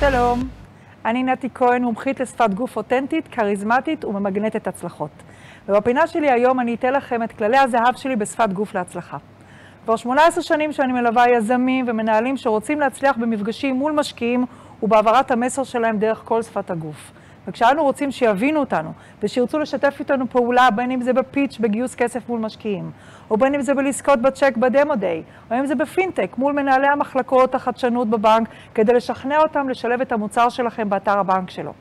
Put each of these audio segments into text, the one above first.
שלום, אני נתי כהן, מומחית לשפת גוף אותנטית, כריזמטית וממגנטת הצלחות. ובפינה שלי היום אני אתן לכם את כללי הזהב שלי בשפת גוף להצלחה. כבר 18 שנים שאני מלווה יזמים ומנהלים שרוצים להצליח במפגשים מול משקיעים ובהעברת המסר שלהם דרך כל שפת הגוף. וכשאנו רוצים שיבינו אותנו ושירצו לשתף איתנו פעולה, בין אם זה בפיץ' בגיוס כסף מול משקיעים, או בין אם זה בלזכות בצ'ק בדמו דיי, או אם זה בפינטק מול מנהלי המחלקות החדשנות בבנק, כדי לשכנע אותם לשלב את המוצר שלכם באתר הבנק שלו.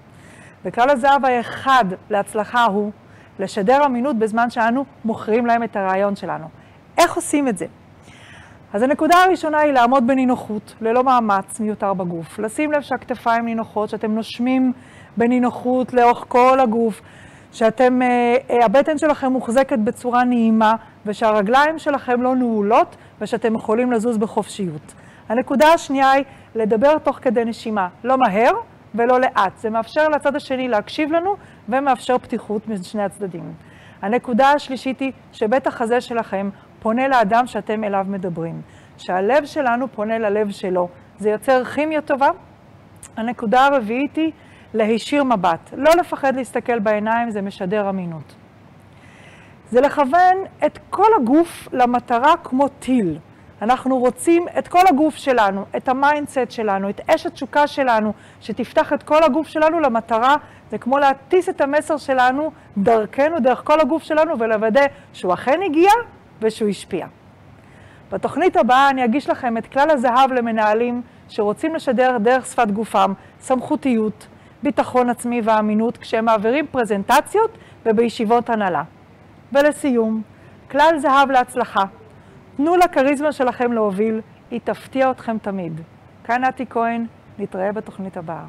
וכלל הזהב האחד להצלחה הוא לשדר אמינות בזמן שאנו מוכרים להם את הרעיון שלנו. איך עושים את זה? אז הנקודה הראשונה היא לעמוד בנינוחות, ללא מאמץ מיותר בגוף. לשים לב שהכתפיים נינוחות, שאתם נושמים בנינוחות לאורך כל הגוף, שאתם, אה, אה, הבטן שלכם מוחזקת בצורה נעימה, ושהרגליים שלכם לא נעולות, ושאתם יכולים לזוז בחופשיות. הנקודה השנייה היא לדבר תוך כדי נשימה, לא מהר ולא לאט. זה מאפשר לצד השני להקשיב לנו, ומאפשר פתיחות משני הצדדים. הנקודה השלישית היא שבית החזה שלכם פונה לאדם שאתם אליו מדברים. שהלב שלנו פונה ללב שלו. זה יוצר כימיה טובה. הנקודה הרביעית היא להישיר מבט. לא לפחד להסתכל בעיניים, זה משדר אמינות. זה לכוון את כל הגוף למטרה כמו טיל. אנחנו רוצים את כל הגוף שלנו, את ה mindset שלנו, את אש התשוקה שלנו, שתפתח את כל הגוף שלנו למטרה, זה כמו להטיס את המסר שלנו דרכנו, דרך כל הגוף שלנו, ולוודא שהוא אכן הגיע ושהוא השפיע. בתוכנית הבאה אני אגיש לכם את כלל הזהב למנהלים שרוצים לשדר דרך שפת גופם סמכותיות, ביטחון עצמי ואמינות כשהם מעבירים פרזנטציות ובישיבות הנהלה. ולסיום, כלל זהב להצלחה. תנו לכריזמה שלכם להוביל, היא תפתיע אתכם תמיד. כאן נתי כהן, נתראה בתוכנית הבאה.